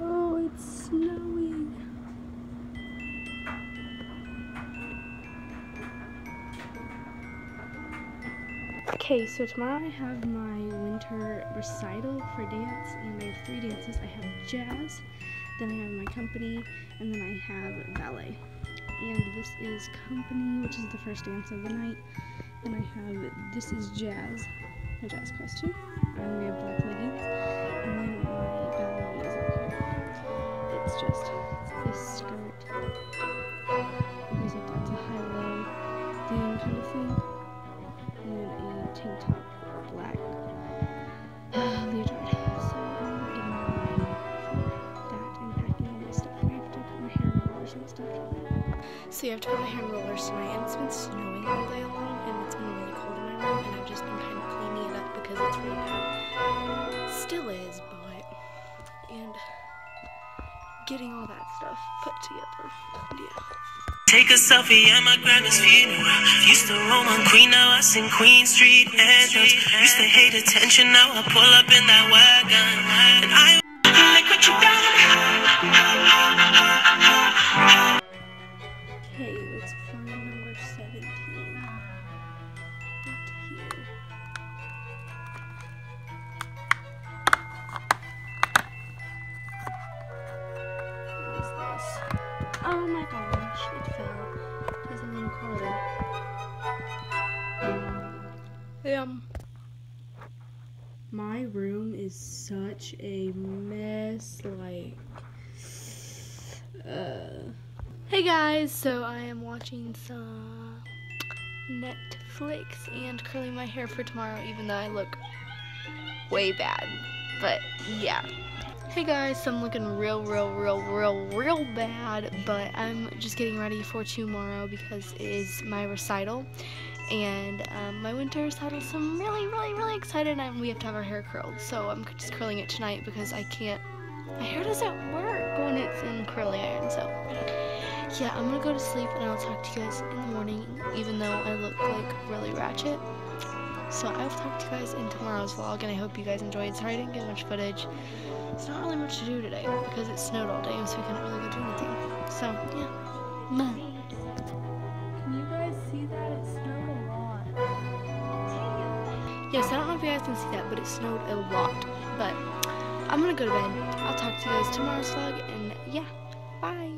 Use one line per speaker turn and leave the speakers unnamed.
Oh, it's snowing. Okay, so tomorrow I have my winter recital for dance, and I have three dances. I have jazz, then I have my company, and then I have ballet. And this is company, which is the first dance of the night. and I have this is jazz, my jazz costume. And we have black leggings, and then my ballet is up here. It's just this skirt. It goes like that's a high-low thing kind of thing and then a tank top, black leotard. So I'm getting for that and packing my stuff. And I have to put my hair rollers and stuff. So you have to put my hair in rollers tonight, and it's been snowing all day long, and it's been really cold in my room, Still is, but and getting all that stuff put together. Yeah.
Take a selfie at my grandma's funeral. Used to roam on Queen, now I sing Queen Street anthems. Used to hate attention, now I pull up in that wagon. And I
Oh my gosh, it fell. It isn't even colored. Um, my room is such a mess, like, uh, Hey guys, so I am watching some Netflix and curling my hair for tomorrow, even though I look way bad. But yeah. Hey guys, I'm looking real, real, real, real, real bad, but I'm just getting ready for tomorrow because it is my recital. And um, my winter recital, so I'm really, really, really excited. And we have to have our hair curled, so I'm just curling it tonight because I can't. My hair doesn't work when it's in curly iron, so yeah, I'm gonna go to sleep and I'll talk to you guys in the morning, even though I look like really ratchet. So I will talk to you guys in tomorrow's vlog, and I hope you guys enjoyed. Sorry I didn't get much footage. It's not really much to do today because it snowed all day, and so we couldn't really go do anything. So yeah, Mwah.
Can you guys see that? It snowed a lot.
yes, I don't know if you guys can see that, but it snowed a lot. But I'm gonna go to bed. I'll talk to you guys tomorrow's vlog, and yeah, bye.